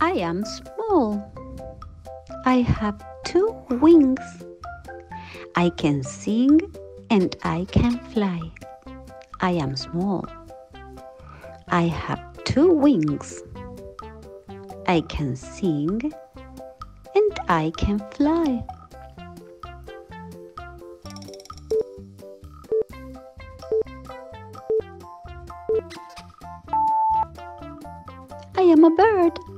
I am small. I have two wings. I can sing and I can fly. I am small. I have two wings. I can sing and I can fly. I am a bird.